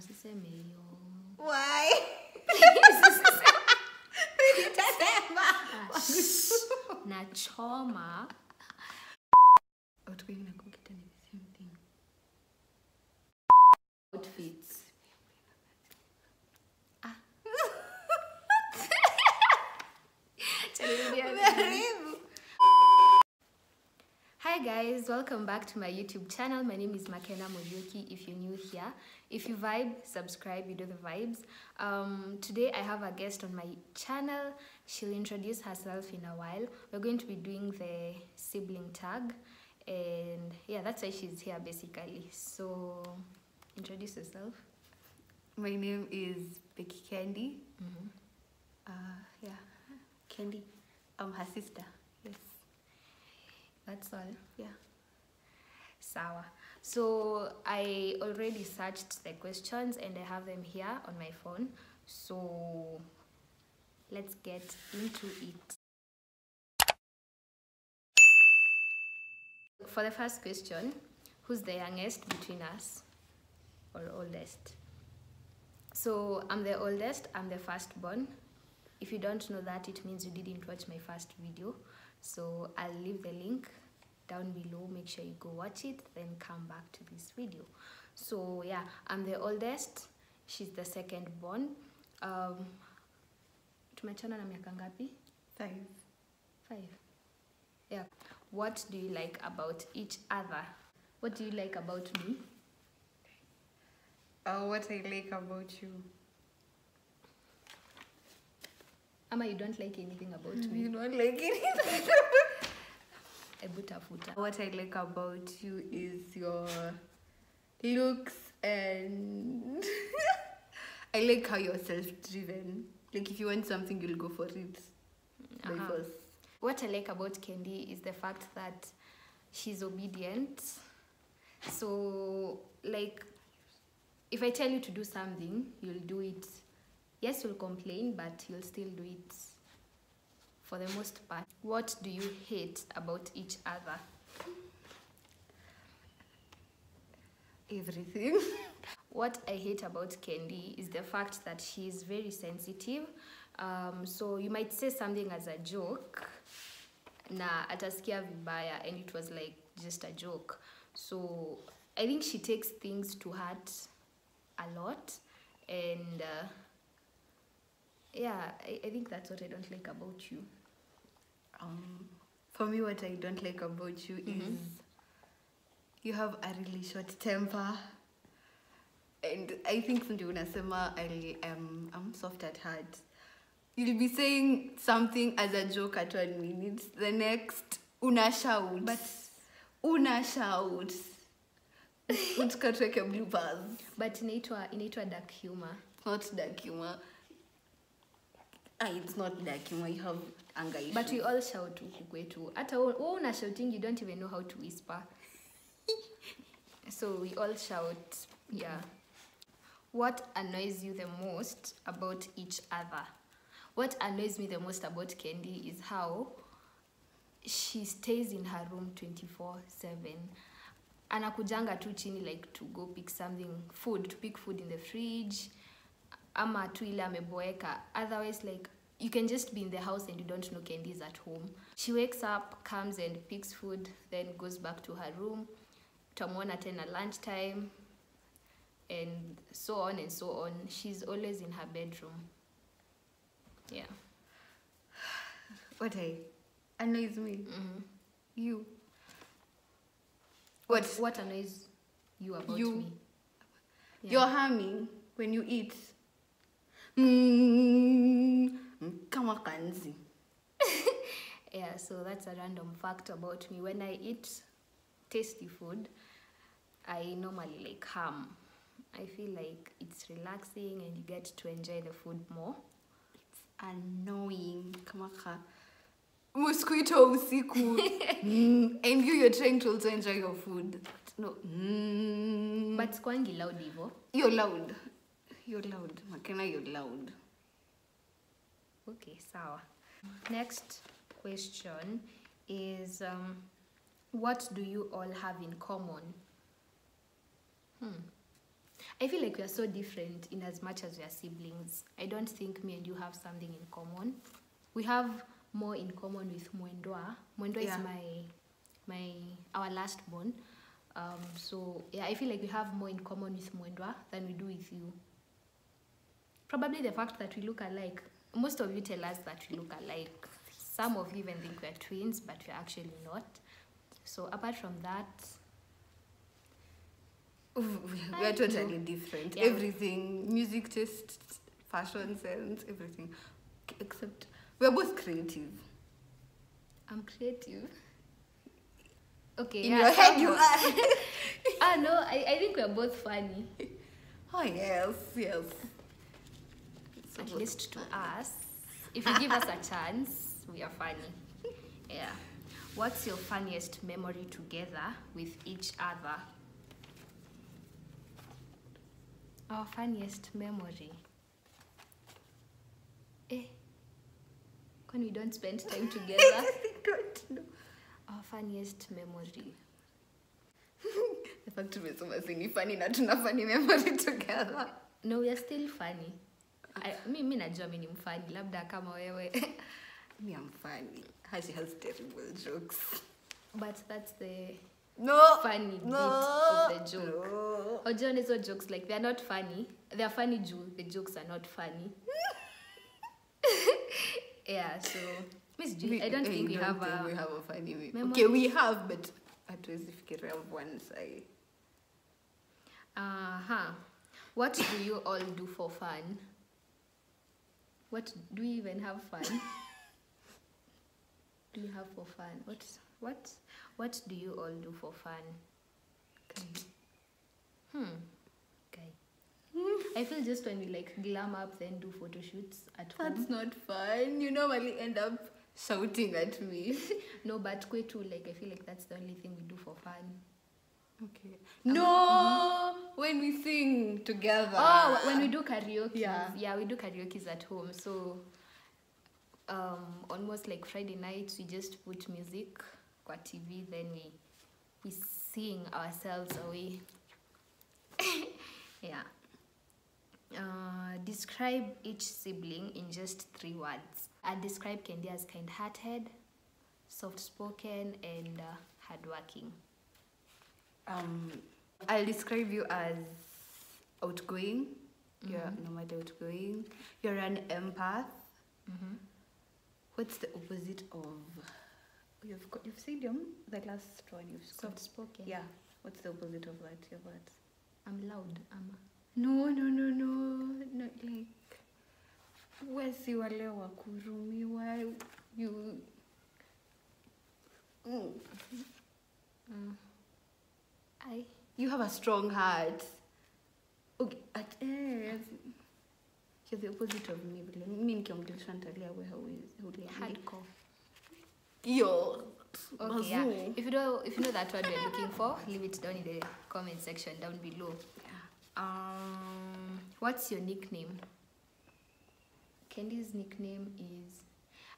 nossa, isso é meio. Uai! Na Choma. Outro que welcome back to my YouTube channel. My name is Makena Muriuki if you're new here. If you vibe, subscribe, you do the vibes. Um, today I have a guest on my channel. She'll introduce herself in a while. We're going to be doing the sibling tag and yeah, that's why she's here basically. So introduce yourself. My name is Becky Kendi. Uh, yeah, Kendi. I'm her sister. Yes. That's all. Yeah. Sawa. So I already searched the questions and I have them here on my phone. So let's get into it. For the first question, who's the youngest between us or oldest? So I'm the oldest, I'm the firstborn. If you don't know that, it means you didn't watch my first video. So I'll leave the link down below. Make sure you go watch it, then come back to this video. So yeah, I'm the oldest. She's the second born. Um, tumechana na miaka ngapi? Five. Five. Yeah. What do you like about each other? What do you like about me? Uh, what I like about you. Ama you don't like anything about me. You don't like it. Ebu tafuta. what I like about you is your looks and I like how you're self-driven. Like if you want something, you'll go for it by Uh-huh. What I like about Kendi is the fact that she's obedient. So, like, if I tell you to do something, you'll do it. Yes, you'll complain, but you'll still do it for the most part. What do you hate about each other? Everything. What I hate about Kendi is the fact that she is very sensitive. Um, so you might say something as a joke, na atasikia vibaya, and it was like just a joke. So I think she takes things to heart a lot, and uh, yeah, I, I think that's what I don't like about you. Um, for me, what I don't like about you mm -hmm. is you have a really short temper. And I think ndio unasema I am I'm soft at heart. You'll be saying something as a joke at one minute, the next una shout. But una shout. Utukatweke bloopers. but inaitwa inaitwa dark humor. Not dark humor. Ah, it's not. Have anger issues. But we all shout huku kwetu. Hata wewe una shouting, you don't even know how to whisper. so we all shout. Yeah. What annoys you the most about each other? What annoys me the most about Candy is how she stays in her room 24/7. Anakujanga tu chini like to go pick something food, to pick food in the fridge ama tu ile ameboeka otherwise like you can just be in the house and you don't know Candy is at home. She wakes up, comes and picks food, then goes back to her room. Utamwona tena lunch time and so on and so on. She's always in her bedroom. Yeah. what I annoys me. Mm hmm You. What What? what annoys you about You. me? Yeah. You're humming when you eat. Mm, kama kanzi. Yeah, so that's a random fact about me. When I eat tasty food, I normally like hum. I feel like it's relaxing and you get to enjoy the food more. It's annoying. Kama ka mosquito usiku. mm, and you, you're trying to also enjoy your food. No. Mm, But skwangi loud hivo. you're loud. You're loud. Makena, you're loud. Okay, sawa. Next question is um, what do you all have in common? Hmm. I feel like we are so different in as much as we are siblings. I don't think me and you have something in common. We have more in common with Mwendwa. Mwendwa Yeah. is my my our last born. Um, so yeah, I feel like we have more in common with Mwendwa than we do with you. Probably the fact that we look alike. Most of you tell us that we look alike. Some of you even think we're twins, but we're actually not. So apart from that, we are know. totally different. Yeah. Everything, music taste, fashion sense, everything. Except we're both creative. I'm creative. Okay, In yeah, your head, you are. ah no, I, I think we're both funny. oh yes, yes. At least to us. If you give us a chance, we are funny. Yeah. What's your funniest memory together with each other? Our funniest memory. Eh. When we don't spend time together. I don't know. Our funniest memory. The fact tumesoma si ni funny na tuna funny memory together. No, we are still funny. I, mi, mi najua mi ni mfani labda kama wewe mi amfani. She has terrible jokes. but that's the No. funny bit no. of the joke No. Hizo jokes like they're not funny they're funny juu the jokes are not funny yeah so miss Ju- i don't eh, think we don't have think a we have a funny way. memory? Okay, we have, but hatuwezi fikiria one side. uh-huh what do you all do for fun what do we even have fun? Do you have for fun? What what what do you all do for fun? Hmm. Okay i feel just when we like glam up then do photo shoots at home. That's not fun. You normally end up shouting at me. no but kwetu like i feel like that's the only thing we do for fun Okay. No, when we sing together. oh when we do karaoke. Yeah. yeah we do karaoke at home. So um almost like friday nights we just put music kwa tv then we we sing ourselves away. Yeah. Uh, describe each sibling in just three words. I describe kendi as kind-hearted soft-spoken and uh, hardworking Um, I'll describe you as outgoing. You're normally outgoing. You're an empath. mm-hmm. What's the opposite of? You've got, you've said um, the last one you've got. soft-spoken Yeah. What's the opposite of that? Your words. i'm loud i'm No, no, no, no. Not like. Wesi wale wa kurumiwa. You. Mm. mm. You have a strong heart. Okay, at, eh, you're the opposite of me. vile Mi nikiongelesha nitalia we hauwezi. hauliambi. hardcore Yo. Okay, yeah. If you know if you know that word we're looking for, leave it down in the comment section down below. Um, what's your nickname? Kendi's nickname is.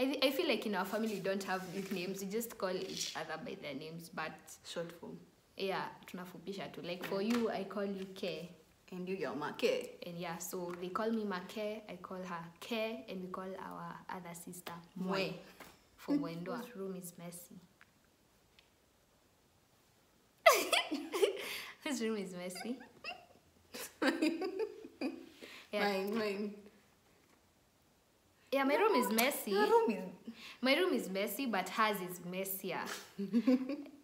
I, th- I feel like in our family we don't have nicknames. We just call each other by their names. But Short form. Yeah, tunafupisha tu. Like for you, I call you k And you, your Make. And yeah, so they call me Make, I call her k and we call our other sister Mwe. For Mwendwa. This room is messy. this room is messy. yeah. Mine, mine. yeah, my room is messy. Room is. My room is messy, but hers is messier.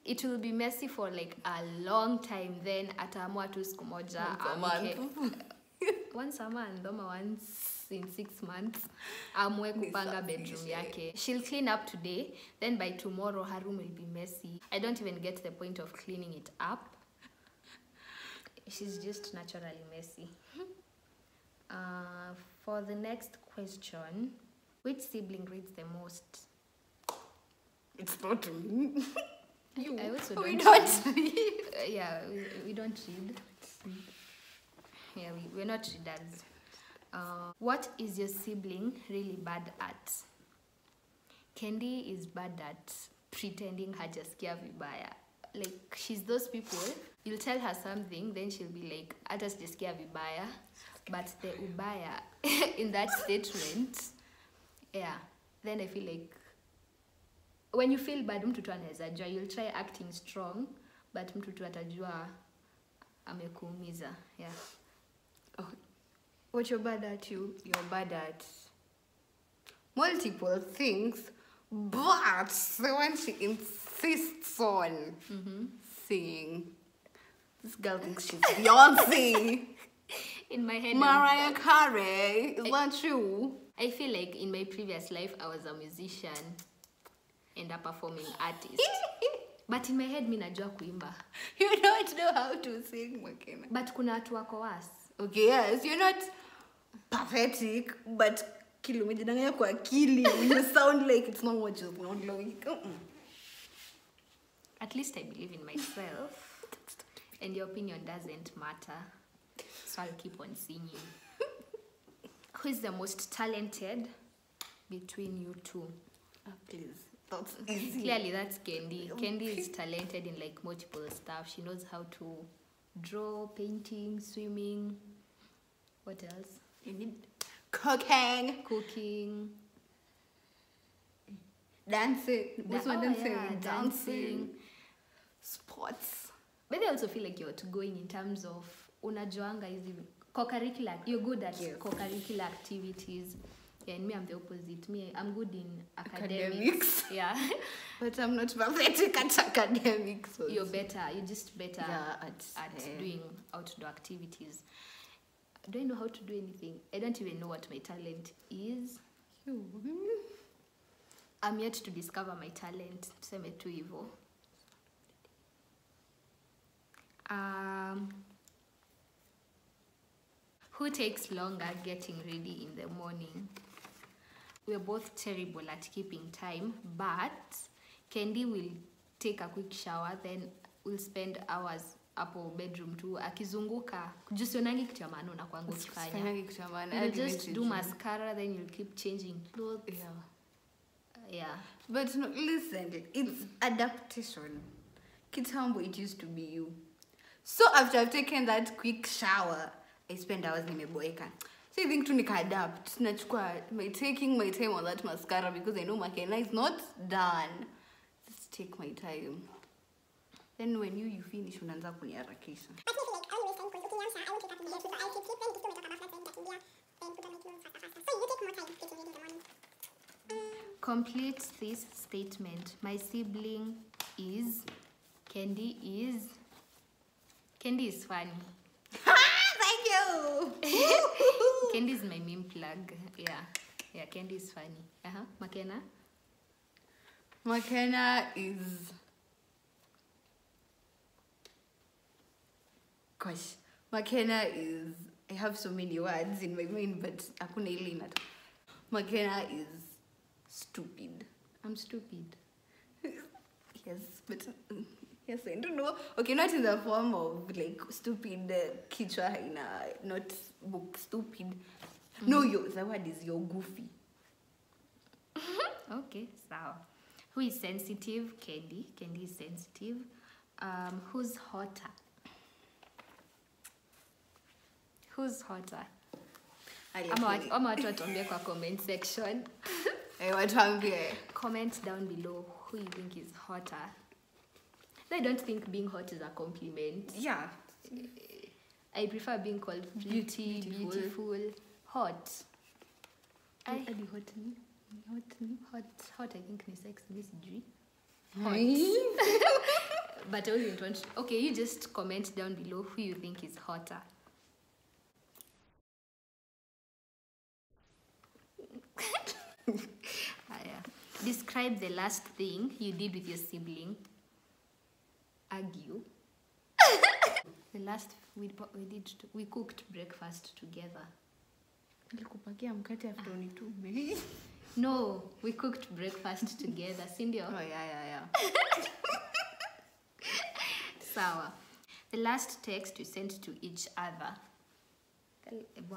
It will be messy for like a long time. Then ataamua tu siku moja Once a amke- month. once a month ama once in six months amwe kupanga bedroom yake. She'll clean up today then by tomorrow her room will be messy. I don't even get the point of cleaning it up. She's just naturally messy. Uh, for the next question which sibling reads the most? It's not me. I- I also we don't we don't read. Uh, yeah, we, we don't read. Yeah, we, we're not readers. Uh, what is your sibling really bad at? Kendi is bad at pretending her hajasikia vibaya. like she's those people you'll tell her something then she'll be like I hata sijasikia vibaya but the ubaya in that statement yeah then i feel like when you feel bad mtu tu anaweza jua. You'll try acting strong but mtu tu atajua amekuumiza. Yeah. Oh, what you're bad at you, you're bad at multiple things, but the one she insists on saying, this girl thinks she's Beyonce, in my head Mariah Carey. Is that true? I feel like in my previous life I was a musician and a performing artist. But in my head mi najua kuimba. you don't know how to sing, Makena. But kuna watu wako was Okay, yes, you're not pathetic, but kile umejidanganya kwa akili, you sound like it's not what you're not like. Mm-mm. At least I believe in myself. and your opinion doesn't matter. So I'll keep on singing. Who is the most talented between you two? oh, please, easy. Clearly that's Kendi. Kendi um, is talented in like multiple stuff. She knows how to draw, painting, swimming. What else? You need cooking, Cooking. dancing. Da- What's my oh, dancing? yeah, dancing, sports. But I also feel like you're outgoing in terms of unajuanga hizi co-curricular. You're good at Yes. co-curricular activities. Yeah, and me, I'm the opposite. Me, I'm good in academics. Academics. Yeah, But I'm not pathetic at academics. also. you're better. You're just better Yeah, at, at um, doing outdoor activities. Do I know how to do anything? I don't even know what my talent is. I'm yet to discover my talent. Tuseme tu hivyo. Um, who takes longer getting ready in the morning? We're both terrible at keeping time, but Kendi will take a quick shower, then we'll spend hours hapo bedroom tu akizunguka jusionangi kitu ya maana unakwanga ukifanya just do mascara then you'll keep changing clothes Yeah. yeah But no, listen, it's adaptation. Kitambo, it used to be you. So after I've taken that quick shower, I spend hours nimeboeka. So I think tu nika adapt. Nachukua my taking my time on that mascara because I know Makena is not done. Just take my time. Then when you you finish unaanza kuniharakisha. Complete this statement. My sibling is Candy is Candy is funny. Thank. Kendi is my meme plug. Yeah. Yeah, Kendi is funny. Uh-huh. Makena? Makena is. Gosh, Makena is. I have so many words in my mind, but hakuna ile inata. Makena is stupid. I'm stupid. Yes, but yes, I don't know. Okay, not in the form of like stupid uh, kichwa haina, not book stupid. No, yo, the word is you're goofy. Okay, sawa. Who is sensitive? Kendi. Kendi is sensitive. Um, who's hotter? Who's hotter? Ama wat- ama watu watuambie kwa comment section. Eh, watuambie. Comment down below who you think is hotter. I don't think being hot is a compliment. Yeah. I prefer being called pretty, Beautiful. beautiful, hot. I, Hadi hot ni? Hot ni? hot, hot I think ni sex, mi sijui. Hot. But I wouldn't want Okay, you just comment down below who you think is hotter. Ah, Aya. Describe the last thing you did with your sibling. Argue. the last we, we did we cooked breakfast together. Nilikupakia mkate after unitume. No, we cooked breakfast together. Sindio? Oh, yeah, yeah, yeah. Sawa. The last text you sent to each other.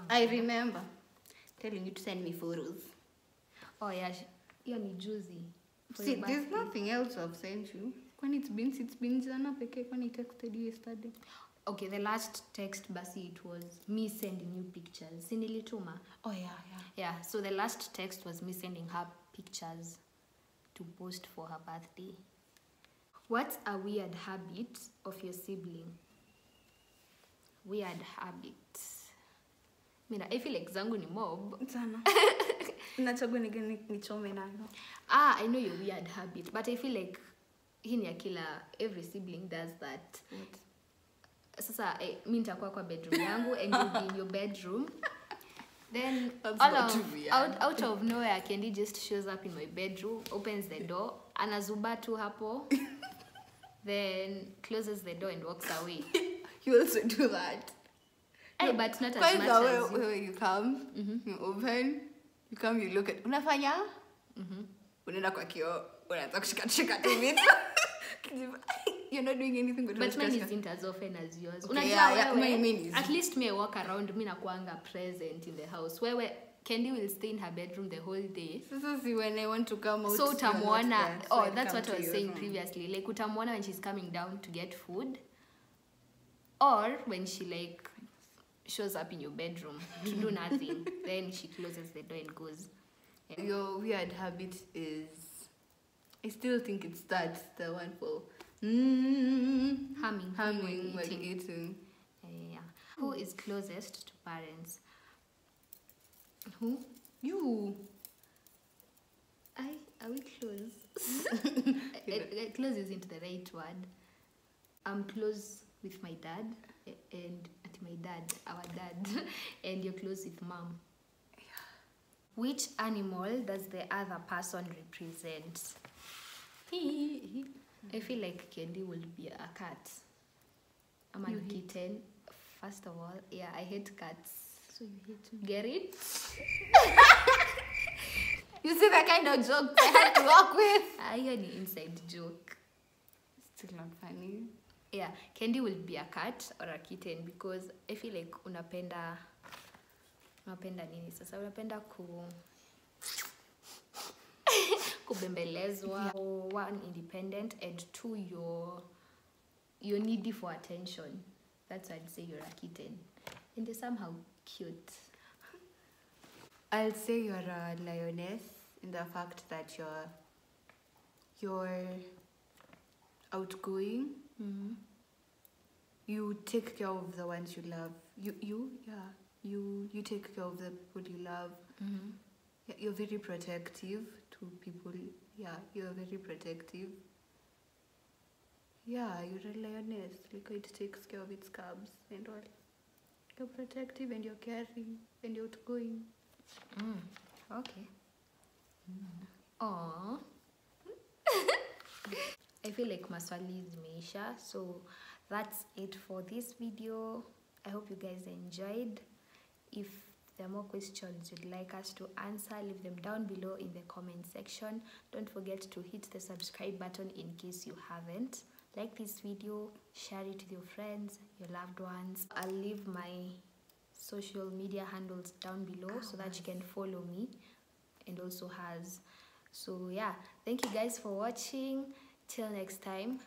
I remember telling you to send me photos. Oh yeah, hiyo ni juzi. See, there's nothing else I've sent you. Kwani it's been it's been jana pekee kwani texted you yesterday? Okay the last text basi it was me sending you pictures. Sinilituma oh yeah yeah. Yeah so the last text was me sending her pictures to post for her birthday. What's a weird habit of your sibling? Weird habit mina i feel like zangu ni mob. Sana nachagua nichome nayo? Ah i know your weird habit but i feel like hii ni ya kila every sibling does that. Sasa eh, mi nitakuwa kwa bedroom yangu and you'll be in your bedroom. Then That's all of, out, out of nowhere Kendi just shows up in my bedroom opens the door anazuba tu hapo then closes the door and walks away. You also do that. Hey, but not as much as you. Where you come you open you come you look at unafanya? Mhm. unaenda kwa kioo unaanza kushikashika tu. Vitu you're not doing anything but but mine isn't as often as yours Okay, unajua yeah, yeah, wewe, mine- is- at least me I walk around mi nakuanga present in the house. Wewe Kendi will stay in her bedroom the whole day. Sasa si when i want to come out so utamwona so oh that's what I was saying previously. Like utamwona when she's coming down to get food or when she like shows up in your bedroom to do nothing then she closes the door and goes. Yeah. Your weird habit is, I still think it's that the one for mm, humming humming while eating. eating. Yeah, who is closest to parents who You. I are we close? I- I- I- close isn't the right word. I'm close with my dad eh, and at my dad, our dad, and you're close with mom. Which animal does the other person represent? I feel like Kendi will be a cat. I'm a hate- kitten. First of all, yeah, I hate cats. So you hate me. Get it? You see the kind of joke I have to work with. Ah, hiyo ni inside joke. Still not funny. yeah kendi will be a cat or a kitten because i feel like unapenda unapenda nini sasa unapenda ku kubembelezwa one independent and two you're, you're needy for attention that's why i'd say you're a kitten and they're somehow cute I'll say you're a lioness in the fact that you're you're outgoing. mm-hmm. You take care of the ones you love. You you yeah. You you take care of the people you love. Mm-hmm. Yeah, you're very protective to people. Yeah, you're very protective. Yeah, you're a lioness. Like it takes care of its cubs and all. You're protective and you're caring and you're outgoing. Mm, okay. Aw. I feel like maswali is meisha. so that's it for this video i hope you guys enjoyed if there are more questions you'd like us to answer leave them down below in the comment section. Don't forget to hit the subscribe button in case you haven't. Like this video share it with your friends your loved ones. I'll leave my social media handles down below so that you can follow me and also has. so yeah thank you guys for watching. Till next time